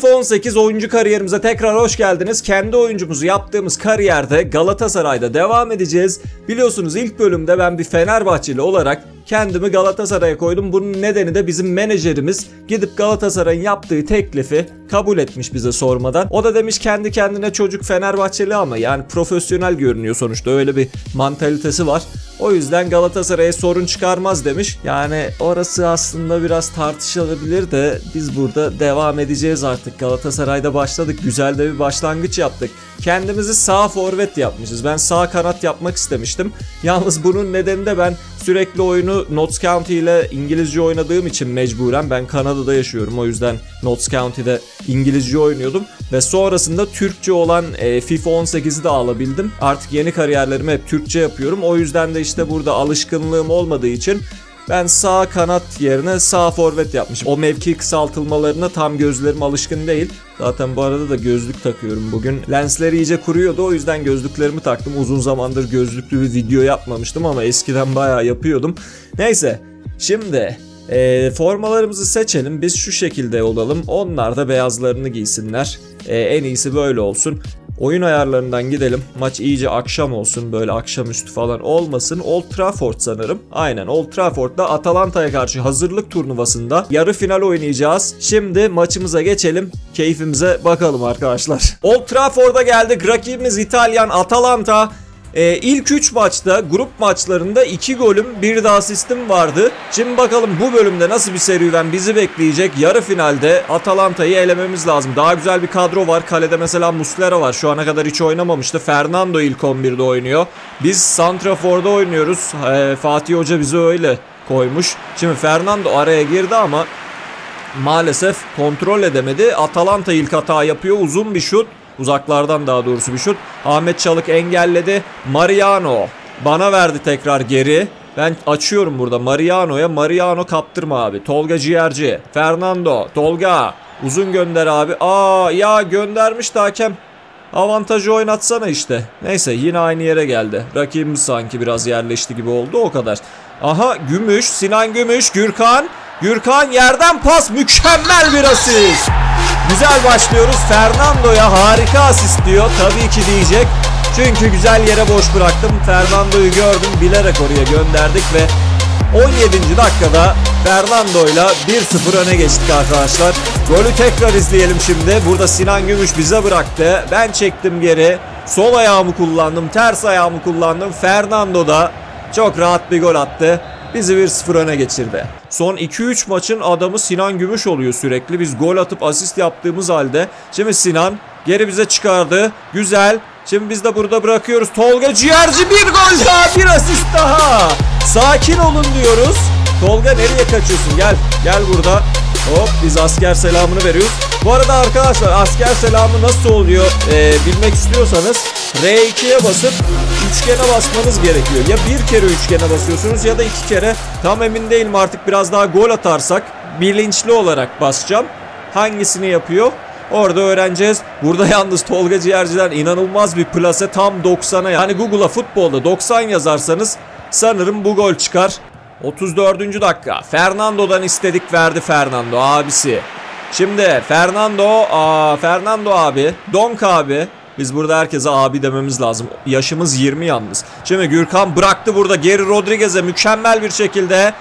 FIFA 18 oyuncu kariyerimize tekrar hoş geldiniz. Kendi oyuncumuzu yaptığımız kariyerde Galatasaray'da devam edeceğiz. Biliyorsunuz ilk bölümde ben bir Fenerbahçeli olarak kendimi Galatasaray'a koydum. Bunun nedeni de bizim menajerimiz gidip Galatasaray'ın yaptığı teklifi kabul etmiş bize sormadan. O da demiş kendi kendine çocuk Fenerbahçeli ama yani profesyonel görünüyor sonuçta öyle bir mantalitesi var. O yüzden Galatasaray'a sorun çıkarmaz demiş. Yani orası aslında biraz tartışılabilir de biz burada devam edeceğiz artık. Galatasaray'da başladık. Güzel de bir başlangıç yaptık. Kendimizi sağ forvet yapmışız. Ben sağ kanat yapmak istemiştim. Yalnız bunun nedeni de ben sürekli oyunu Notts County ile İngilizce oynadığım için mecburen ben Kanada'da yaşıyorum. O yüzden Notts County'de İngilizce oynuyordum ve sonrasında Türkçe olan e, FIFA 18'i de alabildim. Artık yeni kariyerlerimi hep Türkçe yapıyorum. O yüzden de işte burada alışkınlığım olmadığı için ben sağ kanat yerine sağ forvet yapmışım. O mevki kısaltılmalarına tam gözlerim alışkın değil. Zaten bu arada da gözlük takıyorum bugün. Lensler iyice kuruyordu o yüzden gözlüklerimi taktım. Uzun zamandır gözlüklü bir video yapmamıştım ama eskiden bayağı yapıyordum. Neyse şimdi e, formalarımızı seçelim. Biz şu şekilde olalım. Onlar da beyazlarını giysinler. E, en iyisi böyle olsun. Oyun ayarlarından gidelim. Maç iyice akşam olsun böyle akşamüstü falan olmasın. Old Trafford sanırım. Aynen Old Trafford'da Atalanta'ya karşı hazırlık turnuvasında yarı final oynayacağız. Şimdi maçımıza geçelim. Keyfimize bakalım arkadaşlar. Old Trafford'a geldik. Rakibimiz İtalyan Atalanta. Ee, ilk 3 maçta grup maçlarında 2 golüm bir de asistim vardı. Şimdi bakalım bu bölümde nasıl bir serüven bizi bekleyecek. Yarı finalde Atalanta'yı elememiz lazım. Daha güzel bir kadro var. Kalede mesela Muslera var. Şu ana kadar hiç oynamamıştı. Fernando ilk 11'de oynuyor. Biz Santrafor'da oynuyoruz. Ee, Fatih Hoca bizi öyle koymuş. Şimdi Fernando araya girdi ama maalesef kontrol edemedi. Atalanta ilk hata yapıyor. Uzun bir şut. Uzaklardan daha doğrusu bir şut. Ahmet Çalık engelledi. Mariano bana verdi tekrar geri. Ben açıyorum burada Mariano'ya. Mariano kaptırma abi. Tolga Ciğerci. Fernando. Tolga. Uzun gönder abi. Aa ya göndermiş de hakem. Avantajı oynatsana işte. Neyse yine aynı yere geldi. Rakibimiz sanki biraz yerleşti gibi oldu o kadar. Aha Gümüş. Sinan Gümüş. Gürkan. Gürkan yerden pas. Mükemmel bir asist. Güzel başlıyoruz. Fernando'ya harika asist diyor. Tabii ki diyecek. Çünkü güzel yere boş bıraktım. Fernando'yu gördüm. Bilerek oraya gönderdik ve 17. dakikada Fernando'yla 1-0 öne geçtik arkadaşlar. Golü tekrar izleyelim şimdi. Burada Sinan Gümüş bize bıraktı. Ben çektim geri. Sol ayağımı kullandım. Ters ayağımı kullandım. Fernando da çok rahat bir gol attı. Bizi 1-0 öne geçirdi. Son 2-3 maçın adamı Sinan Gümüş oluyor sürekli. Biz gol atıp asist yaptığımız halde. Şimdi Sinan geri bize çıkardı. Güzel. Şimdi biz de burada bırakıyoruz. Tolga Ciğerci bir gol daha bir asist daha. Sakin olun diyoruz. Tolga nereye kaçıyorsun? Gel. Gel burada. Hop biz asker selamını veriyoruz. Bu arada arkadaşlar asker selamı nasıl oluyor ee, bilmek istiyorsanız R2'ye basıp üçgene basmanız gerekiyor. Ya bir kere üçgene basıyorsunuz ya da iki kere. Tam emin değilim artık biraz daha gol atarsak bilinçli olarak basacağım. Hangisini yapıyor? Orada öğreneceğiz. Burada yalnız Tolga Ciğerci'den inanılmaz bir plase tam 90'a. Yani Google'a futbolda 90 yazarsanız sanırım bu gol çıkar. 34. dakika. Fernando'dan istedik verdi Fernando abisi. Şimdi Fernando, aa, Fernando abi, Donk abi. Biz burada herkese abi dememiz lazım. Yaşımız 20 yalnız. Şimdi Gürkan bıraktı burada Geri Rodriguez'e mükemmel bir şekilde.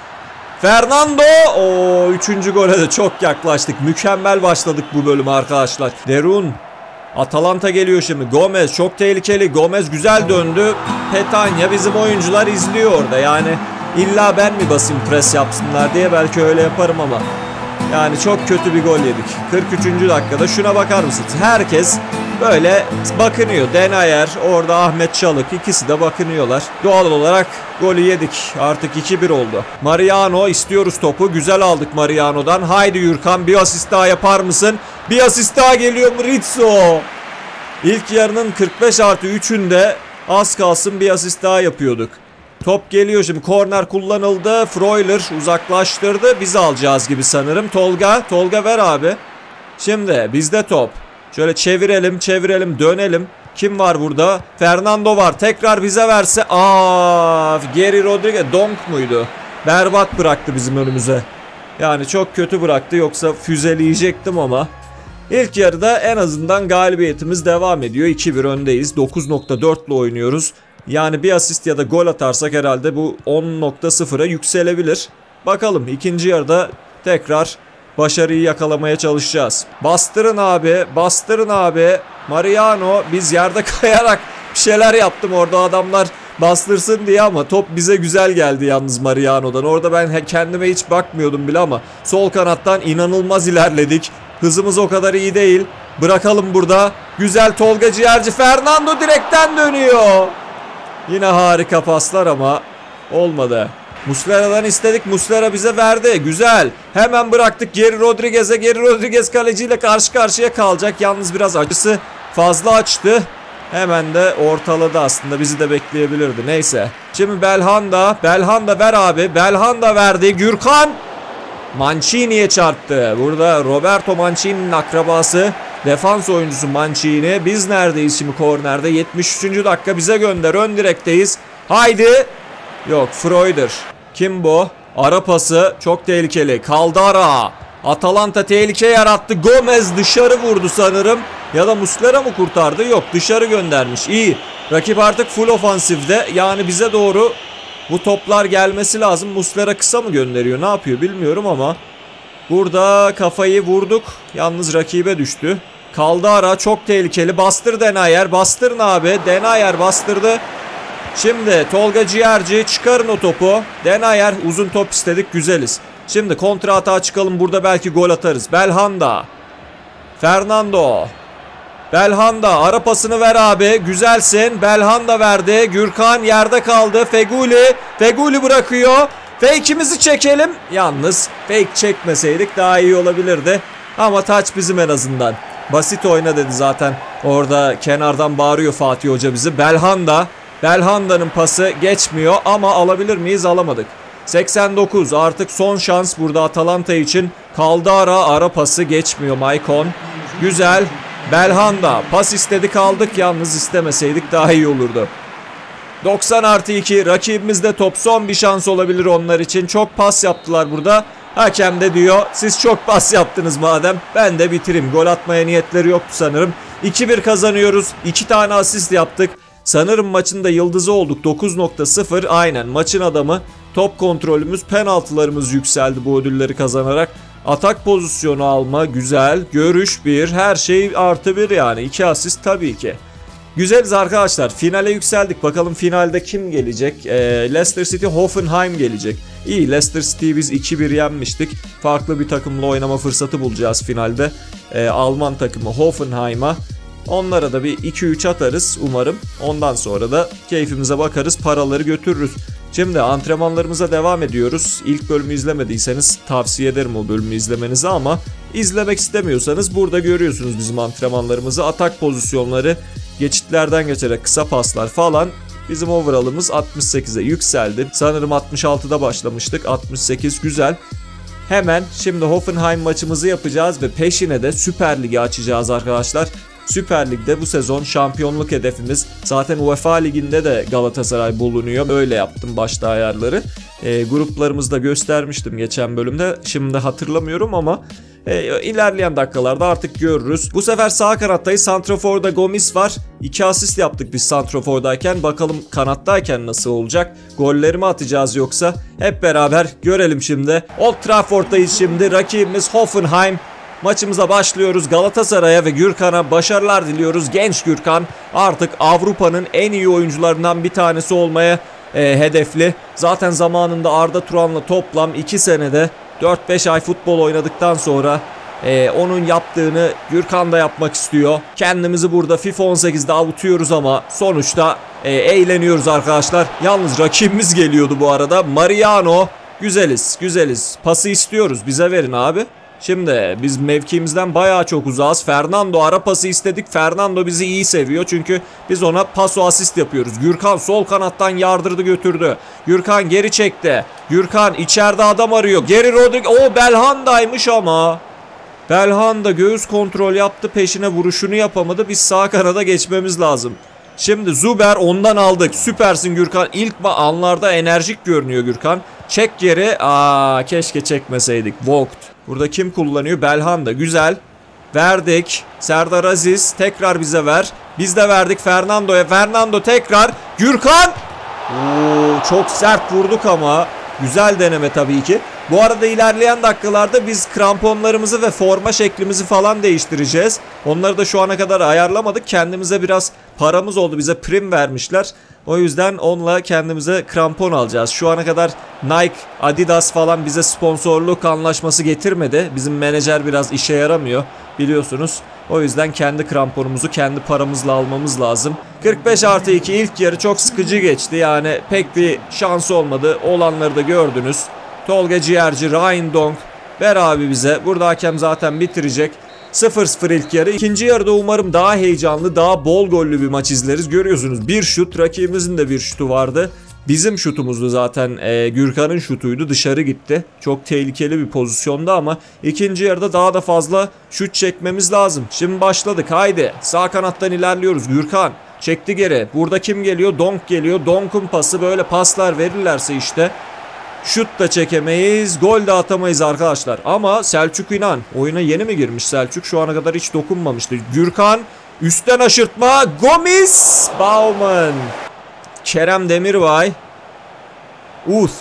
Fernando o üçüncü gole de çok yaklaştık. Mükemmel başladık bu bölüme arkadaşlar. Derun Atalanta geliyor şimdi. Gomez çok tehlikeli. Gomez güzel döndü. Petanya bizim oyuncular izliyor orada. Yani illa ben mi basayım pres yapsınlar diye belki öyle yaparım ama. Yani çok kötü bir gol yedik. 43. dakikada şuna bakar mısınız? Herkes böyle bakınıyor. Denayer, orada Ahmet Çalık ikisi de bakınıyorlar. Doğal olarak golü yedik. Artık 2-1 oldu. Mariano istiyoruz topu. Güzel aldık Mariano'dan. Haydi Yurkan bir asist daha yapar mısın? Bir asist daha geliyor Rizzo? İlk yarının 45 artı 3'ünde az kalsın bir asist daha yapıyorduk. Top geliyor şimdi. Korner kullanıldı. Freuler uzaklaştırdı. Biz alacağız gibi sanırım. Tolga. Tolga ver abi. Şimdi bizde top. Şöyle çevirelim çevirelim dönelim. Kim var burada? Fernando var. Tekrar bize verse. Aa, Geri Rodriguez. Donk muydu? Berbat bıraktı bizim önümüze. Yani çok kötü bıraktı. Yoksa füzeleyecektim ama. İlk yarıda en azından galibiyetimiz devam ediyor. 2-1 öndeyiz. 9.4 ile oynuyoruz. Yani bir asist ya da gol atarsak herhalde bu 10.0'a yükselebilir. Bakalım ikinci yarıda tekrar başarıyı yakalamaya çalışacağız. Bastırın abi, bastırın abi. Mariano biz yerde kayarak bir şeyler yaptım orada adamlar bastırsın diye ama top bize güzel geldi yalnız Mariano'dan. Orada ben kendime hiç bakmıyordum bile ama sol kanattan inanılmaz ilerledik. Hızımız o kadar iyi değil. Bırakalım burada. Güzel Tolga Ciğerci. Fernando direkten dönüyor. Yine harika paslar ama olmadı. Muslera'dan istedik. Muslera bize verdi. Güzel. Hemen bıraktık Geri Rodriguez'e. Geri Rodriguez kaleciyle karşı karşıya kalacak. Yalnız biraz acısı fazla açtı. Hemen de ortaladı aslında bizi de bekleyebilirdi. Neyse. Şimdi Belhanda. Belhanda ver abi. Belhanda verdi. Gürkan Mancini'ye çarptı. Burada Roberto Mancini'nin akrabası. Defans oyuncusu Mancini. Biz neredeyiz şimdi kornerde? 73. dakika bize gönder. Ön direkteyiz. Haydi. Yok Freuder. Kim bu? Ara pası çok tehlikeli. Caldara. Atalanta tehlike yarattı. Gomez dışarı vurdu sanırım. Ya da Muslera mı kurtardı? Yok dışarı göndermiş. İyi. Rakip artık full ofansifde. Yani bize doğru bu toplar gelmesi lazım. Muslera kısa mı gönderiyor? Ne yapıyor bilmiyorum ama. Burada kafayı vurduk. Yalnız rakibe düştü. Kaldı ara çok tehlikeli. Bastır Denayer. Bastırın abi. Denayer bastırdı. Şimdi Tolga Ciğerci çıkarın o topu. Denayer uzun top istedik güzeliz. Şimdi kontra hata çıkalım burada belki gol atarız. Belhanda. Fernando. Belhanda ara pasını ver abi. Güzelsin. Belhanda verdi. Gürkan yerde kaldı. Feguli. Feguli bırakıyor. Fake'imizi çekelim. Yalnız fake çekmeseydik daha iyi olabilirdi. Ama taç bizim en azından. Basit oyna dedi zaten. Orada kenardan bağırıyor Fatih Hoca bizi. Belhanda. Belhanda'nın pası geçmiyor ama alabilir miyiz? Alamadık. 89 artık son şans burada Atalanta için. Kaldı ara ara pası geçmiyor Maicon. Güzel. Belhanda pas istedik aldık yalnız istemeseydik daha iyi olurdu. 90 artı 2 rakibimizde top son bir şans olabilir onlar için. Çok pas yaptılar burada. Hakem de diyor siz çok pas yaptınız madem ben de bitireyim. Gol atmaya niyetleri yoktu sanırım. 2-1 kazanıyoruz. 2 tane asist yaptık. Sanırım maçın da yıldızı olduk. 9.0 aynen maçın adamı. Top kontrolümüz, penaltılarımız yükseldi bu ödülleri kazanarak. Atak pozisyonu alma güzel. Görüş bir. Her şey artı bir yani. iki asist tabii ki. Güzeliz arkadaşlar. Finale yükseldik. Bakalım finalde kim gelecek? Ee, Leicester City Hoffenheim gelecek. İyi Leicester City'yi biz 2-1 yenmiştik. Farklı bir takımla oynama fırsatı bulacağız finalde. Ee, Alman takımı Hoffenheim'a. Onlara da bir 2-3 atarız umarım. Ondan sonra da keyfimize bakarız, paraları götürürüz. Şimdi antrenmanlarımıza devam ediyoruz. İlk bölümü izlemediyseniz tavsiye ederim o bölümü izlemenizi ama izlemek istemiyorsanız burada görüyorsunuz bizim antrenmanlarımızı. Atak pozisyonları, geçitlerden geçerek kısa paslar falan Bizim overall'ımız 68'e yükseldi. Sanırım 66'da başlamıştık. 68 güzel. Hemen şimdi Hoffenheim maçımızı yapacağız ve peşine de Süper Lig'i açacağız arkadaşlar. Süper Lig'de bu sezon şampiyonluk hedefimiz. Zaten UEFA Ligi'nde de Galatasaray bulunuyor. Öyle yaptım başta ayarları. E, gruplarımızda göstermiştim geçen bölümde. Şimdi hatırlamıyorum ama e, ilerleyen dakikalarda artık görürüz. Bu sefer sağ kanattayız. Santrafor'da Gomis var. İki asist yaptık biz Santrafor'dayken. Bakalım kanattayken nasıl olacak? Golleri mi atacağız yoksa? Hep beraber görelim şimdi. Old Trafford'dayız şimdi. Rakibimiz Hoffenheim. Maçımıza başlıyoruz. Galatasaray'a ve Gürkan'a başarılar diliyoruz. Genç Gürkan artık Avrupa'nın en iyi oyuncularından bir tanesi olmaya e, hedefli. Zaten zamanında Arda Turan'la toplam 2 senede 4-5 ay futbol oynadıktan sonra ee, onun yaptığını Gürkan da yapmak istiyor. Kendimizi burada FIFA 18'de avutuyoruz ama sonuçta e, eğleniyoruz arkadaşlar. Yalnız rakibimiz geliyordu bu arada. Mariano. Güzeliz, güzeliz. Pası istiyoruz. Bize verin abi. Şimdi biz mevkimizden bayağı çok uzağız. Fernando ara pası istedik. Fernando bizi iyi seviyor çünkü biz ona paso asist yapıyoruz. Gürkan sol kanattan yardırdı götürdü. Gürkan geri çekti. Gürkan içeride adam arıyor. Geri Rodrik. O Belhanda'ymış ama. Belhanda göğüs kontrol yaptı. Peşine vuruşunu yapamadı. Biz sağ kanada geçmemiz lazım. Şimdi Zuber ondan aldık. Süpersin Gürkan. İlk anlarda enerjik görünüyor Gürkan. Çek geri. Aa keşke çekmeseydik. Vogt. Burada kim kullanıyor? Belhanda. Güzel. Verdik. Serdar Aziz tekrar bize ver. Biz de verdik Fernando'ya. Fernando tekrar. Gürkan. Oo, çok sert vurduk ama. Güzel deneme tabii ki. Bu arada ilerleyen dakikalarda biz kramponlarımızı ve forma şeklimizi falan değiştireceğiz. Onları da şu ana kadar ayarlamadık. Kendimize biraz paramız oldu. Bize prim vermişler. O yüzden onunla kendimize krampon alacağız. Şu ana kadar Nike, Adidas falan bize sponsorluk anlaşması getirmedi. Bizim menajer biraz işe yaramıyor biliyorsunuz. O yüzden kendi kramponumuzu kendi paramızla almamız lazım. 45 artı 2 ilk yarı çok sıkıcı geçti. Yani pek bir şans olmadı. Olanları da gördünüz. Tolga Ciğerci, Ryan Dong. Ver abi bize. Burada hakem zaten bitirecek. 0-0 ilk yarı. İkinci yarıda umarım daha heyecanlı, daha bol gollü bir maç izleriz. Görüyorsunuz bir şut, rakibimizin de bir şutu vardı. Bizim şutumuzdu zaten e, Gürkan'ın şutuydu dışarı gitti. Çok tehlikeli bir pozisyonda ama ikinci yarıda daha da fazla şut çekmemiz lazım. Şimdi başladık haydi sağ kanattan ilerliyoruz Gürkan. Çekti geri. Burada kim geliyor? Donk geliyor. Donk'un pası böyle paslar verirlerse işte Şut da çekemeyiz. Gol de atamayız arkadaşlar. Ama Selçuk İnan oyuna yeni mi girmiş Selçuk? Şu ana kadar hiç dokunmamıştı. Gürkan üstten aşırtma. Gomis. Bauman. Kerem Demirbay. Uth.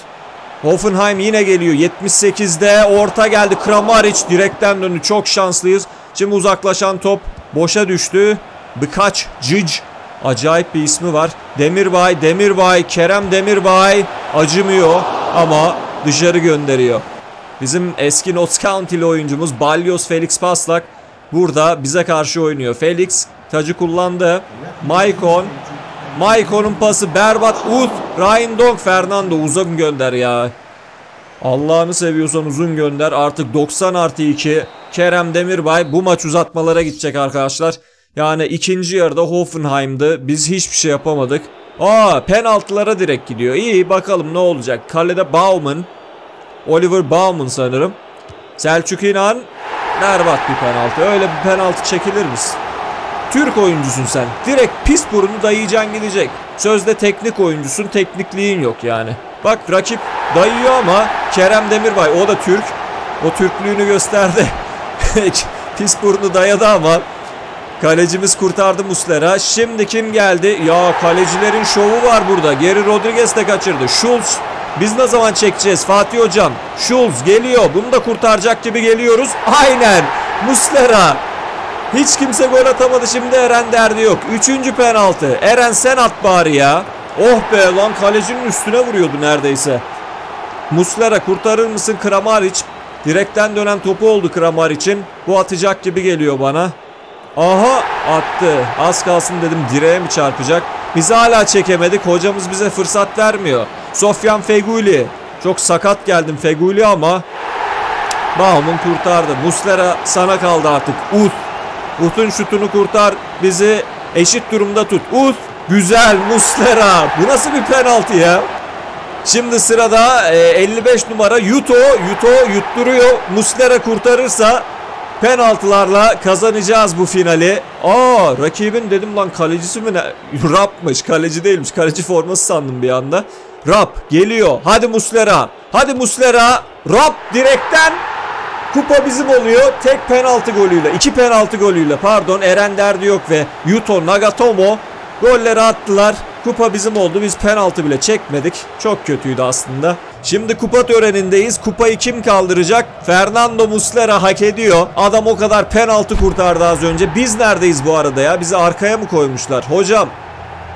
Hoffenheim yine geliyor. 78'de orta geldi. Kramaric direkten döndü. Çok şanslıyız. Şimdi uzaklaşan top boşa düştü. Birkaç Cic. Acayip bir ismi var. Demirbay, Demirbay, Kerem Demirbay acımıyor ama dışarı gönderiyor. Bizim eski Notts County'li oyuncumuz Balyoz Felix Paslak burada bize karşı oynuyor. Felix tacı kullandı. Maicon Maikon'un pası berbat. Ut, Ryan Dong, Fernando uzun gönder ya. Allah'ını seviyorsan uzun gönder. Artık 90 artı 2. Kerem Demirbay bu maç uzatmalara gidecek arkadaşlar. Yani ikinci yarıda Hoffenheim'dı. Biz hiçbir şey yapamadık. Aa penaltılara direkt gidiyor. İyi bakalım ne olacak. Kalede Bauman. Oliver Bauman sanırım. Selçuk İnan. Berbat bir penaltı. Öyle bir penaltı çekilir misin? Türk oyuncusun sen. Direkt pis burunu dayayacaksın gidecek. Sözde teknik oyuncusun teknikliğin yok yani. Bak rakip dayıyor ama Kerem Demirbay o da Türk. O Türklüğünü gösterdi. pis burnu dayadı ama Kalecimiz kurtardı Muslera. Şimdi kim geldi? Ya kalecilerin şovu var burada. Geri Rodriguez de kaçırdı. Schulz. Biz ne zaman çekeceğiz Fatih Hocam? Schulz geliyor. Bunu da kurtaracak gibi geliyoruz. Aynen. Muslera. Hiç kimse gol atamadı şimdi Eren derdi yok. Üçüncü penaltı. Eren sen at bari ya. Oh be lan kalecinin üstüne vuruyordu neredeyse. Muslera kurtarır mısın Kramaric? Direkten dönen topu oldu Kramaric'in. Bu atacak gibi geliyor bana. Aha attı. Az kalsın dedim direğe mi çarpacak. Biz hala çekemedik. Hocamız bize fırsat vermiyor. Sofyan Feguli. Çok sakat geldim Feguli ama Baum'un kurtardı. Muslera sana kaldı artık. Uth. Uth'un şutunu kurtar. Bizi eşit durumda tut. Uth. Güzel Muslera. Bu nasıl bir penaltı ya? Şimdi sırada 55 numara Yuto. Yuto yutturuyor. Muslera kurtarırsa penaltılarla kazanacağız bu finali. Aa rakibin dedim lan kalecisi mi ne? Rap'mış kaleci değilmiş. Kaleci forması sandım bir anda. Rap geliyor. Hadi Muslera. Hadi Muslera. Rap direkten Kupa bizim oluyor. Tek penaltı golüyle. iki penaltı golüyle. Pardon Eren Derdi yok ve Yuto Nagatomo golleri attılar. Kupa bizim oldu. Biz penaltı bile çekmedik. Çok kötüydü aslında. Şimdi kupa törenindeyiz. Kupayı kim kaldıracak? Fernando Muslera hak ediyor. Adam o kadar penaltı kurtardı az önce. Biz neredeyiz bu arada ya? Bizi arkaya mı koymuşlar? Hocam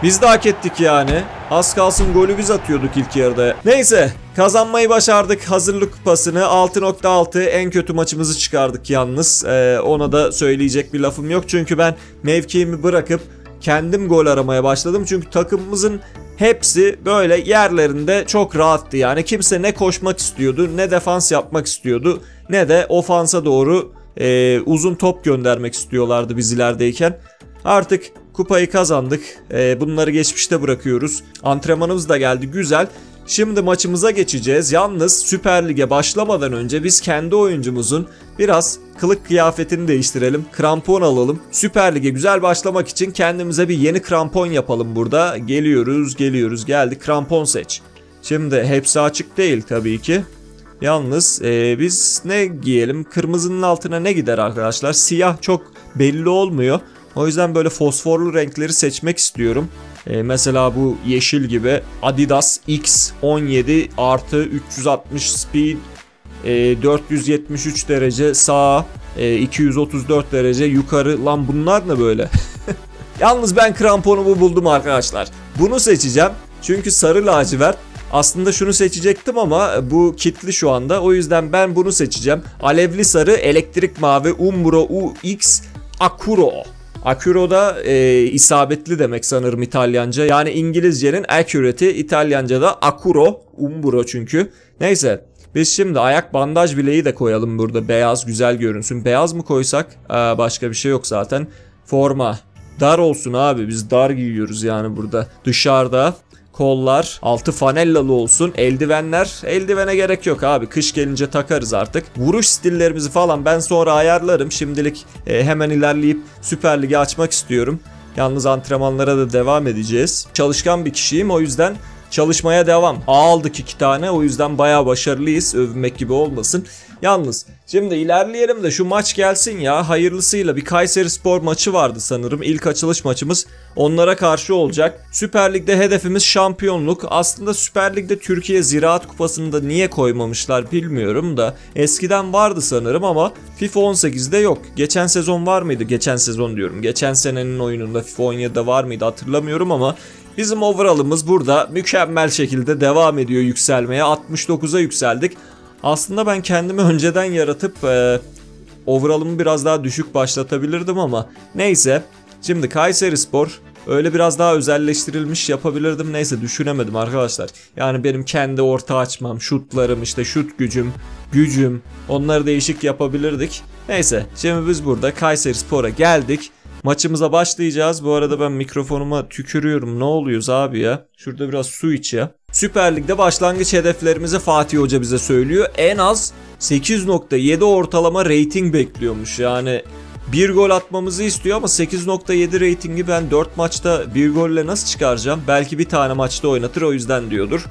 biz de hak ettik yani. Az kalsın golü biz atıyorduk ilk yarıda. Neyse kazanmayı başardık. Hazırlık kupasını 6.6 en kötü maçımızı çıkardık yalnız. Ee, ona da söyleyecek bir lafım yok. Çünkü ben mevkiimi bırakıp kendim gol aramaya başladım. Çünkü takımımızın hepsi böyle yerlerinde çok rahattı. Yani kimse ne koşmak istiyordu ne defans yapmak istiyordu ne de ofansa doğru e, uzun top göndermek istiyorlardı biz ilerideyken. Artık kupayı kazandık. E, bunları geçmişte bırakıyoruz. Antrenmanımız da geldi güzel. Şimdi maçımıza geçeceğiz. Yalnız Süper Lig'e başlamadan önce biz kendi oyuncumuzun biraz kılık kıyafetini değiştirelim. Krampon alalım. Süper Lig'e güzel başlamak için kendimize bir yeni krampon yapalım burada. Geliyoruz, geliyoruz, geldi. Krampon seç. Şimdi hepsi açık değil tabii ki. Yalnız e, biz ne giyelim? Kırmızının altına ne gider arkadaşlar? Siyah çok belli olmuyor. O yüzden böyle fosforlu renkleri seçmek istiyorum. E, mesela bu yeşil gibi Adidas X17 artı 360 speed e, 473 derece sağ e, 234 derece yukarı lan bunlar ne böyle? Yalnız ben kramponumu buldum arkadaşlar. Bunu seçeceğim. Çünkü sarı lacivert aslında şunu seçecektim ama bu kitli şu anda. O yüzden ben bunu seçeceğim. Alevli sarı, elektrik mavi, Umbro UX Acuro. Acuro da e, isabetli demek sanırım İtalyanca. Yani İngilizcenin accurate'i İtalyanca'da Acuro, Umbro çünkü. Neyse biz şimdi ayak bandaj bileği de koyalım burada. Beyaz güzel görünsün. Beyaz mı koysak? Aa, başka bir şey yok zaten. Forma. Dar olsun abi. Biz dar giyiyoruz yani burada. Dışarıda kollar altı fanellalı olsun. Eldivenler eldivene gerek yok abi. Kış gelince takarız artık. Vuruş stillerimizi falan ben sonra ayarlarım. Şimdilik e, hemen ilerleyip Süper Lig'i açmak istiyorum. Yalnız antrenmanlara da devam edeceğiz. Çalışkan bir kişiyim o yüzden çalışmaya devam. A aldık iki tane o yüzden bayağı başarılıyız. Övünmek gibi olmasın. Yalnız şimdi ilerleyelim de şu maç gelsin ya. Hayırlısıyla bir Kayseri Spor maçı vardı sanırım. İlk açılış maçımız onlara karşı olacak. Süper Lig'de hedefimiz şampiyonluk. Aslında Süper Lig'de Türkiye Ziraat Kupası'nı da niye koymamışlar bilmiyorum da. Eskiden vardı sanırım ama FIFA 18'de yok. Geçen sezon var mıydı? Geçen sezon diyorum. Geçen senenin oyununda FIFA 17'de var mıydı hatırlamıyorum ama Bizim overall'ımız burada mükemmel şekilde devam ediyor yükselmeye. 69'a yükseldik. Aslında ben kendimi önceden yaratıp e, overall'ımı biraz daha düşük başlatabilirdim ama neyse. Şimdi Kayseri Spor öyle biraz daha özelleştirilmiş yapabilirdim. Neyse düşünemedim arkadaşlar. Yani benim kendi orta açmam, şutlarım, işte şut gücüm, gücüm onları değişik yapabilirdik. Neyse şimdi biz burada Kayseri Spor'a geldik. Maçımıza başlayacağız. Bu arada ben mikrofonuma tükürüyorum. Ne oluyoruz abi ya? Şurada biraz su iç ya. Süper Lig'de başlangıç hedeflerimizi Fatih Hoca bize söylüyor. En az 8.7 ortalama rating bekliyormuş. Yani bir gol atmamızı istiyor ama 8.7 ratingi ben 4 maçta bir golle nasıl çıkaracağım? Belki bir tane maçta oynatır o yüzden diyordur.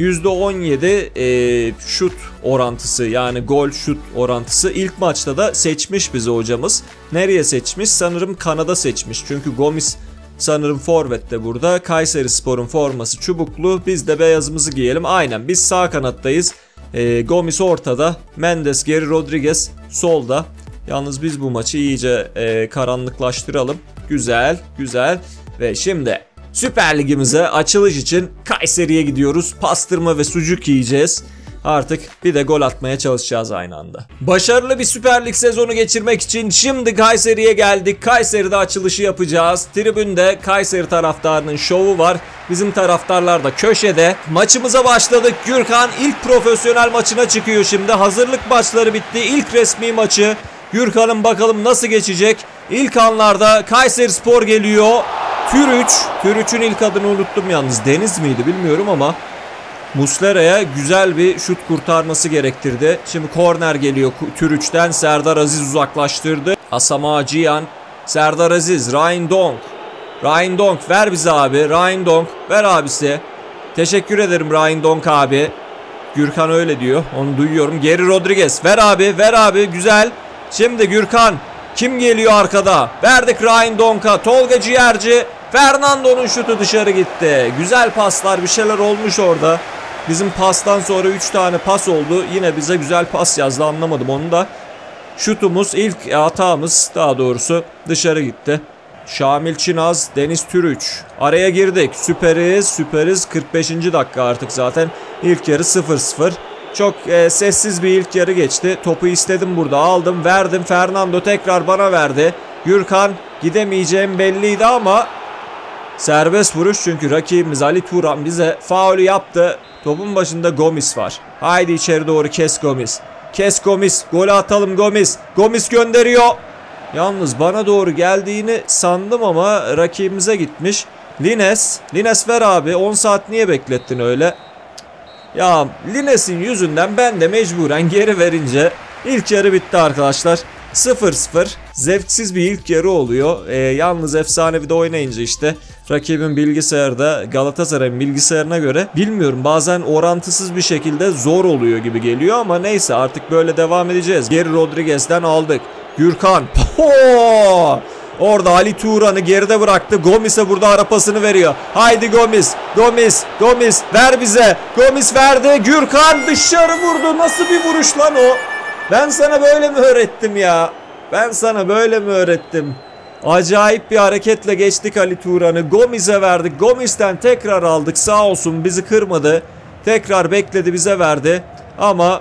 %17 e, şut orantısı yani gol şut orantısı ilk maçta da seçmiş bizi hocamız. Nereye seçmiş? Sanırım Kanada seçmiş. Çünkü Gomis sanırım forvette burada. Kayseri Spor'un forması çubuklu. Biz de beyazımızı giyelim. Aynen biz sağ kanattayız. E, Gomis ortada. Mendes, Geri Rodriguez solda. Yalnız biz bu maçı iyice e, karanlıklaştıralım. Güzel, güzel. Ve şimdi Süper Ligimize açılış için Kayseri'ye gidiyoruz. Pastırma ve sucuk yiyeceğiz. Artık bir de gol atmaya çalışacağız aynı anda. Başarılı bir Süper Lig sezonu geçirmek için şimdi Kayseri'ye geldik. Kayseri'de açılışı yapacağız. Tribünde Kayseri taraftarının şovu var. Bizim taraftarlar da köşede. Maçımıza başladık. Gürkan ilk profesyonel maçına çıkıyor şimdi. Hazırlık maçları bitti. İlk resmi maçı. Gürkan'ın bakalım nasıl geçecek. İlk anlarda Kayseri Spor geliyor. Türüç. Türüç'ün ilk adını unuttum yalnız. Deniz miydi bilmiyorum ama Muslera'ya güzel bir şut kurtarması gerektirdi. Şimdi korner geliyor Türüç'ten. Serdar Aziz uzaklaştırdı. Asama Cihan. Serdar Aziz. Ryan Donk. Ryan Donk ver bize abi. Ryan Donk ver abisi. Teşekkür ederim Ryan Donk abi. Gürkan öyle diyor. Onu duyuyorum. Geri Rodriguez. Ver abi. Ver abi. Güzel. Şimdi Gürkan. Kim geliyor arkada? Verdik Ryan Donk'a. Tolga Ciğerci. Fernando'nun şutu dışarı gitti. Güzel paslar bir şeyler olmuş orada. Bizim pastan sonra 3 tane pas oldu. Yine bize güzel pas yazdı anlamadım onu da. Şutumuz ilk hatamız daha doğrusu dışarı gitti. Şamil Çinaz, Deniz Türüç. Araya girdik. Süperiz, süperiz. 45. dakika artık zaten. İlk yarı 0-0. Çok e, sessiz bir ilk yarı geçti. Topu istedim burada. Aldım, verdim. Fernando tekrar bana verdi. Gürkan gidemeyeceğim belliydi ama Serbest vuruş çünkü rakibimiz Ali Turan bize faulü yaptı. Topun başında Gomis var. Haydi içeri doğru kes Gomis. Kes Gomis. Golü atalım Gomis. Gomis gönderiyor. Yalnız bana doğru geldiğini sandım ama rakibimize gitmiş. Lines. Lines ver abi. 10 saat niye beklettin öyle? Ya Lines'in yüzünden ben de mecburen geri verince ilk yarı bitti arkadaşlar. 0-0 zevksiz bir ilk yarı oluyor. Ee, yalnız efsanevi de oynayınca işte rakibin bilgisayarda Galatasaray'ın bilgisayarına göre bilmiyorum bazen orantısız bir şekilde zor oluyor gibi geliyor ama neyse artık böyle devam edeceğiz. Geri Rodriguez'den aldık. Gürkan. Ho! Orada Ali Turan'ı geride bıraktı. Gomis'e burada arapasını veriyor. Haydi Gomis. Gomis. Gomis ver bize. Gomis verdi. Gürkan dışarı vurdu. Nasıl bir vuruş lan o? Ben sana böyle mi öğrettim ya? Ben sana böyle mi öğrettim? Acayip bir hareketle geçtik Ali Turan'ı. Gomis'e verdik. Gomis'ten tekrar aldık. Sağ olsun bizi kırmadı. Tekrar bekledi bize verdi. Ama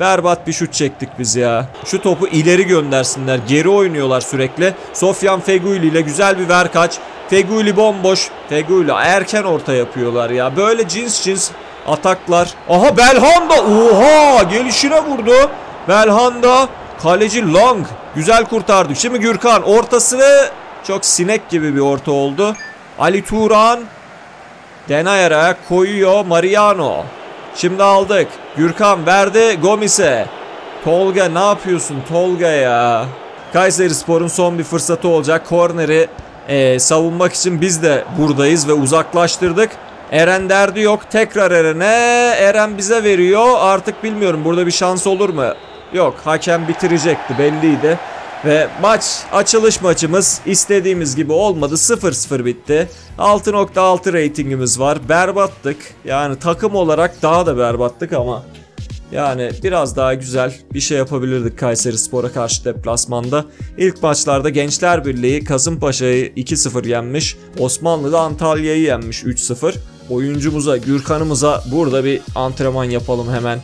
berbat bir şut çektik biz ya. Şu topu ileri göndersinler. Geri oynuyorlar sürekli. Sofyan Feguli ile güzel bir ver kaç. Feguli bomboş. Feguli erken orta yapıyorlar ya. Böyle cins cins ataklar. Aha Belhanda. Oha gelişine vurdu. Belhanda. Kaleci Long. Güzel kurtardı. Şimdi Gürkan ortasını çok sinek gibi bir orta oldu. Ali Turan Denayer'e koyuyor Mariano. Şimdi aldık. Gürkan verdi Gomis'e. Tolga ne yapıyorsun Tolga ya? Kayseri Spor'un son bir fırsatı olacak. Korneri e, savunmak için biz de buradayız ve uzaklaştırdık. Eren derdi yok. Tekrar Eren'e. Eren bize veriyor. Artık bilmiyorum burada bir şans olur mu? Yok hakem bitirecekti belliydi. Ve maç açılış maçımız istediğimiz gibi olmadı 0-0 bitti 6.6 reytingimiz var berbattık yani takım olarak daha da berbattık ama yani biraz daha güzel bir şey yapabilirdik Kayseri Spor'a karşı deplasmanda. İlk maçlarda Gençler Birliği Kasımpaşa'yı 2-0 yenmiş. Osmanlı'da Antalya'yı yenmiş 3-0. Oyuncumuza, Gürkan'ımıza burada bir antrenman yapalım hemen.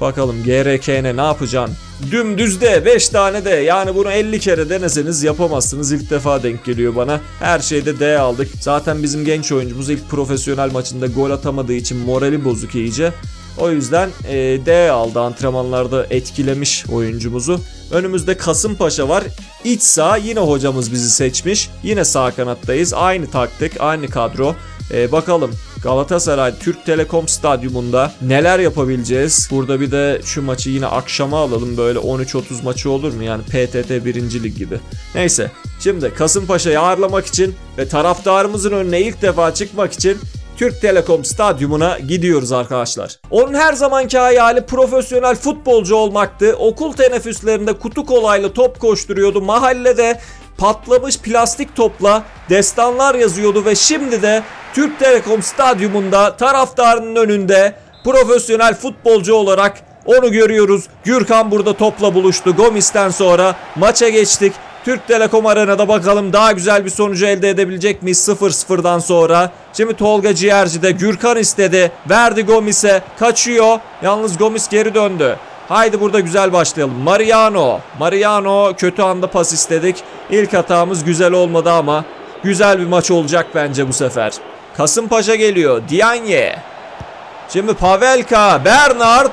Bakalım GRK'ne ne yapacaksın? Dümdüzde 5 tane de yani bunu 50 kere deneseniz yapamazsınız. İlk defa denk geliyor bana. Her şeyde D aldık. Zaten bizim genç oyuncumuz ilk profesyonel maçında gol atamadığı için morali bozuk iyice. O yüzden e, D aldı antrenmanlarda etkilemiş oyuncumuzu. Önümüzde Kasımpaşa var. İç sağ yine hocamız bizi seçmiş. Yine sağ kanattayız. Aynı taktik, aynı kadro. E, bakalım Galatasaray Türk Telekom Stadyumunda neler yapabileceğiz? Burada bir de şu maçı yine akşama alalım böyle 13-30 maçı olur mu? Yani PTT 1. Lig gibi. Neyse şimdi Kasımpaşa'yı ağırlamak için ve taraftarımızın önüne ilk defa çıkmak için Türk Telekom Stadyumuna gidiyoruz arkadaşlar. Onun her zamanki hayali profesyonel futbolcu olmaktı. Okul teneffüslerinde kutu kolaylı top koşturuyordu. Mahallede patlamış plastik topla destanlar yazıyordu ve şimdi de Türk Telekom Stadyumunda taraftarının önünde profesyonel futbolcu olarak onu görüyoruz. Gürkan burada topla buluştu. Gomis'ten sonra maça geçtik. Türk Telekom Arena'da bakalım daha güzel bir sonucu elde edebilecek miyiz 0-0'dan sonra. Şimdi Tolga Ciğerci de Gürkan istedi. Verdi Gomis'e. Kaçıyor. Yalnız Gomis geri döndü. Haydi burada güzel başlayalım. Mariano. Mariano kötü anda pas istedik. İlk hatamız güzel olmadı ama güzel bir maç olacak bence bu sefer. Kasımpaşa geliyor. Dianye. Şimdi Pavelka. Bernard.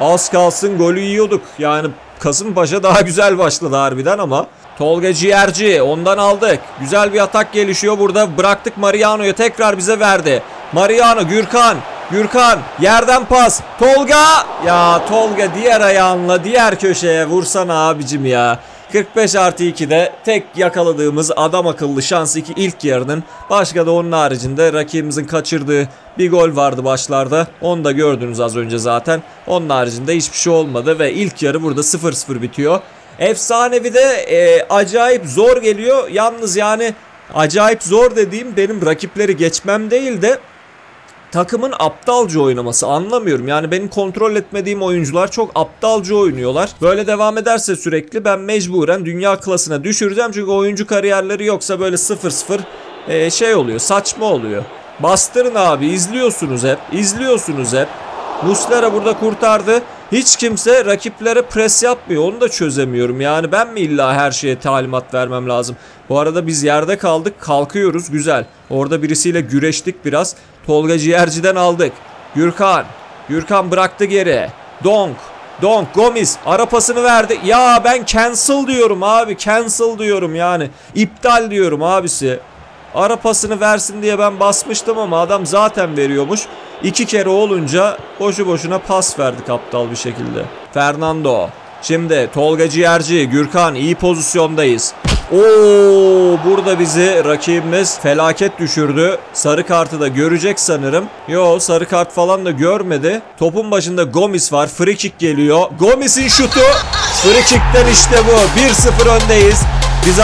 Az kalsın golü yiyorduk. Yani Kasımpaşa daha güzel başladı harbiden ama Tolga Ciğerci ondan aldık. Güzel bir atak gelişiyor burada. Bıraktık Mariano'ya tekrar bize verdi. Mariano Gürkan. Gürkan yerden pas. Tolga. Ya Tolga diğer ayağınla diğer köşeye vursana abicim ya. 45 artı 2'de tek yakaladığımız adam akıllı şans iki ilk yarının. Başka da onun haricinde rakibimizin kaçırdığı bir gol vardı başlarda. Onu da gördünüz az önce zaten. Onun haricinde hiçbir şey olmadı ve ilk yarı burada 0-0 bitiyor. Efsanevi de e, acayip zor geliyor. Yalnız yani acayip zor dediğim benim rakipleri geçmem değil de takımın aptalca oynaması anlamıyorum. Yani benim kontrol etmediğim oyuncular çok aptalca oynuyorlar. Böyle devam ederse sürekli ben mecburen dünya klasına düşüreceğim. Çünkü oyuncu kariyerleri yoksa böyle 0-0 e, şey oluyor saçma oluyor. Bastırın abi izliyorsunuz hep izliyorsunuz hep. Muslera burada kurtardı. Hiç kimse rakiplere pres yapmıyor. Onu da çözemiyorum. Yani ben mi illa her şeye talimat vermem lazım? Bu arada biz yerde kaldık. Kalkıyoruz. Güzel. Orada birisiyle güreştik biraz. Tolga Ciğerci'den aldık. Gürkan. Gürkan bıraktı geri. Donk. Donk Gomis ara pasını verdi. Ya ben cancel diyorum abi. Cancel diyorum yani. İptal diyorum abisi. Ara pasını versin diye ben basmıştım ama adam zaten veriyormuş. İki kere olunca boşu boşuna pas verdik aptal bir şekilde. Fernando. Şimdi Tolga Ciğerci, Gürkan iyi pozisyondayız. Oo burada bizi rakibimiz felaket düşürdü. Sarı kartı da görecek sanırım. Yo sarı kart falan da görmedi. Topun başında Gomis var. Free kick geliyor. Gomis'in şutu. Free kick'ten işte bu. 1-0 öndeyiz.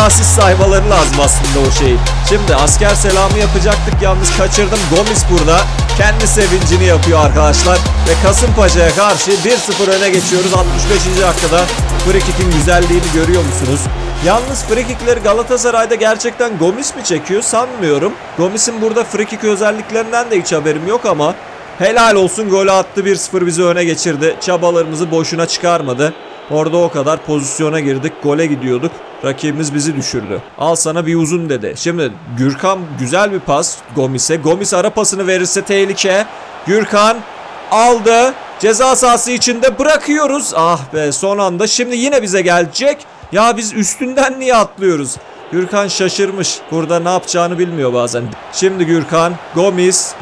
Asist saymaları lazım aslında o şeyi. Şimdi asker selamı yapacaktık yalnız kaçırdım. Gomis burada. Kendi sevincini yapıyor arkadaşlar. Ve Kasımpaşa'ya karşı 1-0 öne geçiyoruz. 65. dakikada free kick'in güzelliğini görüyor musunuz? Yalnız free kickleri Galatasaray'da gerçekten Gomis mi çekiyor sanmıyorum. Gomis'in burada free kick özelliklerinden de hiç haberim yok ama helal olsun golü attı 1-0 bizi öne geçirdi. Çabalarımızı boşuna çıkarmadı. Orada o kadar pozisyona girdik. Gole gidiyorduk. Rakibimiz bizi düşürdü. Al sana bir uzun dedi. Şimdi Gürkan güzel bir pas Gomis'e. Gomis ara pasını verirse tehlike. Gürkan aldı. Ceza sahası içinde bırakıyoruz. Ah be son anda. Şimdi yine bize gelecek. Ya biz üstünden niye atlıyoruz? Gürkan şaşırmış. Burada ne yapacağını bilmiyor bazen. Şimdi Gürkan, Gomis,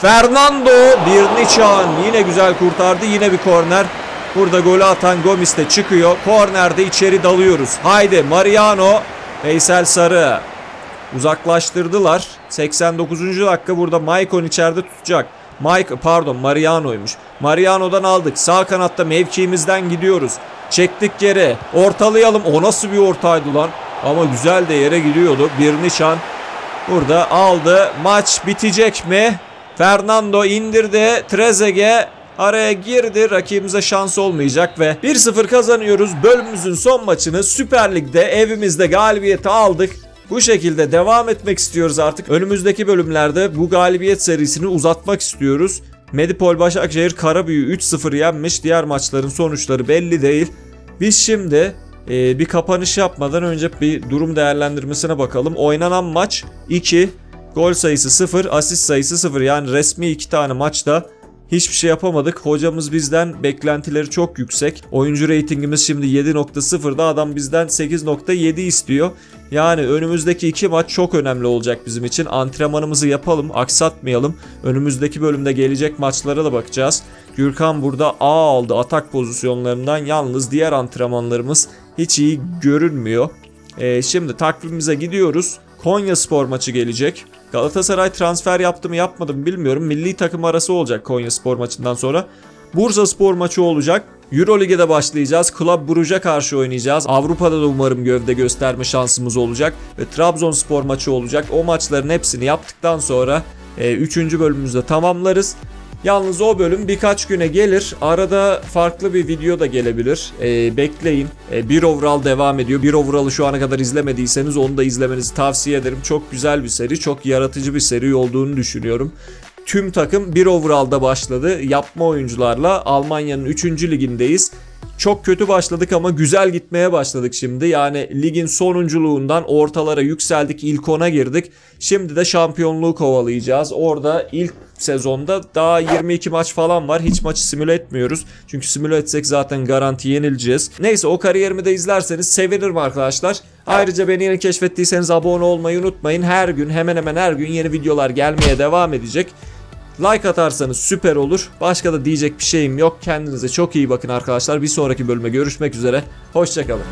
Fernando, Birniçan yine güzel kurtardı. Yine bir korner. Burada golü atan Gomis de çıkıyor. Kornerde içeri dalıyoruz. Haydi Mariano, Veysel Sarı. Uzaklaştırdılar. 89. dakika burada Maicon içeride tutacak. Mike pardon Mariano'ymuş. Mariano'dan aldık. Sağ kanatta mevkiimizden gidiyoruz. Çektik geri. Ortalayalım. O nasıl bir ortaydı lan? Ama güzel de yere gidiyordu. Bir nişan. Burada aldı. Maç bitecek mi? Fernando indirdi. Trezeguet araya girdi. Rakibimize şans olmayacak ve 1-0 kazanıyoruz. Bölümümüzün son maçını Süper Lig'de evimizde galibiyeti aldık. Bu şekilde devam etmek istiyoruz artık. Önümüzdeki bölümlerde bu galibiyet serisini uzatmak istiyoruz. Medipol Başakşehir Karabüyü 3-0 yenmiş. Diğer maçların sonuçları belli değil. Biz şimdi e, bir kapanış yapmadan önce bir durum değerlendirmesine bakalım. Oynanan maç 2, gol sayısı 0, asist sayısı 0. Yani resmi 2 tane maçta hiçbir şey yapamadık. Hocamız bizden beklentileri çok yüksek. Oyuncu reytingimiz şimdi 7.0'da adam bizden 8.7 istiyor. Yani önümüzdeki iki maç çok önemli olacak bizim için. Antrenmanımızı yapalım, aksatmayalım. Önümüzdeki bölümde gelecek maçlara da bakacağız. Gürkan burada A aldı atak pozisyonlarından. Yalnız diğer antrenmanlarımız hiç iyi görünmüyor. Ee, şimdi takvimimize gidiyoruz. Konya Spor maçı gelecek. Galatasaray transfer yaptı mı yapmadı mı bilmiyorum. Milli takım arası olacak Konya Spor maçından sonra. Bursa Spor maçı olacak. Euroleague'de başlayacağız. Club Brugge'a karşı oynayacağız. Avrupa'da da umarım gövde gösterme şansımız olacak. Ve Trabzonspor maçı olacak. O maçların hepsini yaptıktan sonra 3. E, bölümümüzde tamamlarız. Yalnız o bölüm birkaç güne gelir. Arada farklı bir video da gelebilir. E, bekleyin. E, bir overall devam ediyor. Bir overall'ı şu ana kadar izlemediyseniz onu da izlemenizi tavsiye ederim. Çok güzel bir seri. Çok yaratıcı bir seri olduğunu düşünüyorum. Tüm takım bir overall'da başladı. Yapma oyuncularla Almanya'nın 3. ligindeyiz. Çok kötü başladık ama güzel gitmeye başladık şimdi. Yani ligin sonunculuğundan ortalara yükseldik. ilk ona girdik. Şimdi de şampiyonluğu kovalayacağız. Orada ilk sezonda daha 22 maç falan var. Hiç maçı simüle etmiyoruz. Çünkü simüle etsek zaten garanti yenileceğiz. Neyse o kariyerimi de izlerseniz sevinirim arkadaşlar. Ayrıca beni yeni keşfettiyseniz abone olmayı unutmayın. Her gün hemen hemen her gün yeni videolar gelmeye devam edecek. Like atarsanız süper olur. Başka da diyecek bir şeyim yok. Kendinize çok iyi bakın arkadaşlar. Bir sonraki bölüme görüşmek üzere. Hoşçakalın.